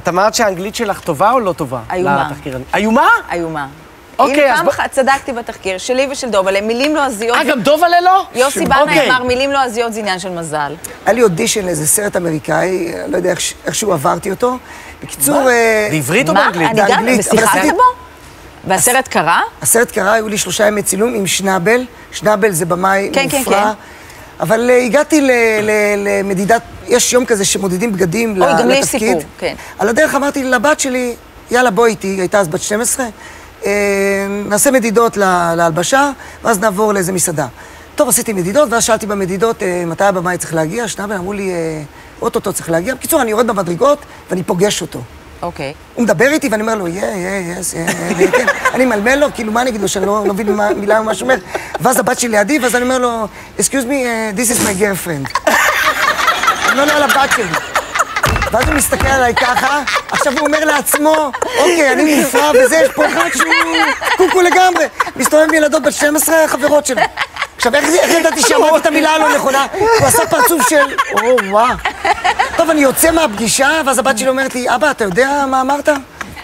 את אמרת שהאנגלית שלך טובה או לא טובה? איומה. לתחקירנית? איומה? איומה. אוקיי, הנה, אז פעם בוא- אחת צדקתי בתחקיר, שלי ושל דובלה, מילים לועזיות. אה, גם דובלה לא? יוסי אוקיי. בנאי אמר, מילים לועזיות זה עניין של מזל. היה לי אודישן לאיזה סרט אמריקאי, לא יודע איכשהו עברתי אותו. בקיצור, אה, בעברית או מה? באנגלית? אני גם, ושיחקת בו? והסרט קרה? הסרט קרה, היו לי שלושה ימי צילום עם שנאבל. שנאבל זה במאי כן, כן, מופרע. כן. אבל uh, הגעתי למדידת, יש יום כזה שמודדים בגדים אוי, ל- גם לי יש לתפקיד. סיפור, כן. על הדרך אמרתי לבת שלי, יאללה בואי איתי, היא הייתה אז בת 12, אה, נעשה מדידות להלבשה, ואז נעבור לאיזה מסעדה. טוב, עשיתי מדידות, ואז שאלתי במדידות אה, מתי הבמאי צריך להגיע, שנאבל אמרו לי, אה, אוטוטו צריך להגיע. בקיצור, אני יורד במדרגות ואני פוגש אותו. אוקיי. הוא מדבר איתי ואני אומר לו, יא, יא, יס, יא, כן. אני מלמל לו, כאילו, מה אני אגיד לו, שאני לא לא מבין מילה ממה שהוא אומר? ואז הבת שלי לידי, ואז אני אומר לו, excuse me, uh, this is my girlfriend. אני אומר לו על הבת שלי. ואז הוא מסתכל עליי ככה, עכשיו הוא אומר לעצמו, אוקיי, אני מופרע וזה, יש פה אחד שהוא קוקו לגמרי. מסתובב עם ילדות בת 12, חברות שלו. עכשיו, איך, ידעתי שאמרתי את המילה הלא נכונה? הוא עשה פרצוף של, או, וואו. טוב, אני יוצא מהפגישה, ואז הבת שלי אומרת לי, אבא, אתה יודע מה אמרת?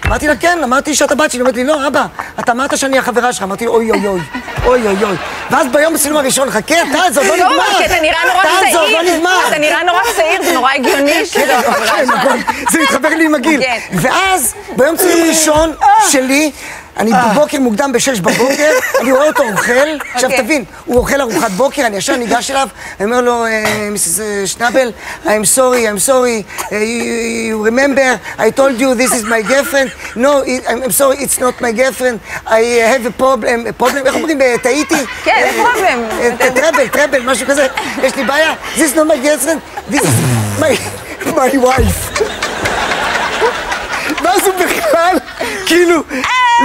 אמרתי לה, כן, אמרתי שאת הבת שלי. אומרת לי, לא, אבא, אתה אמרת שאני החברה שלך. אמרתי, אוי, אוי, אוי, אוי, אוי, אוי. ואז ביום הצילום הראשון, חכה, אתה, זה עוד לא טוב, נגמר. כי אתה נראה נורא אתה, זה עוד צעיר. לא נגמר. אתה נראה נורא צעיר, זה נורא הגיוני שזה החברה כן, שלך. נכון, זה מתחבר לי עם הגיל. כן. ואז, ביום צילום ראשון שלי, אני בבוקר מוקדם בשש בבוקר, אני רואה אותו אוכל, עכשיו אוקיי. תבין, הוא אוכל ארוחת בוקר, אני ישר ניגש אליו, אני אומר לו, "אה, מיסס אה, שנאבל, I'm sorry, I'm sorry, אה, you remember, I told you this is my girlfriend, no, I'm sorry, it's not my girlfriend, I have a problem, a problem, איך אומרים, אה, טעיתי? כן, פרובלם. אה, טראבל, טראבל, משהו כזה, יש לי בעיה, this is not my girlfriend, this is my wife. ואז הוא בכלל, כאילו,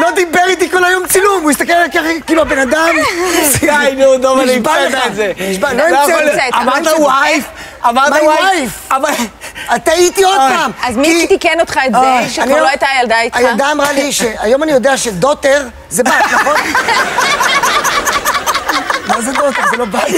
לא דיבר איתי כל היום צילום, הוא הסתכל עליי ככה, כאילו הבן אדם... די, נו, דובלה, נשבע המצאת לך. את זה. נשבע, לא לא. לא אמרת. וייף, אמרת My וייף. wife. אבל... אתה הייתי עוד אוי. פעם. אז מי תיקן אותך את זה, שכבר אני לא הייתה הילדה איתך? הילדה אמרה לי שהיום אני יודע שדוטר זה בת, נכון? מה זה דוטר? זה לא בת. כן!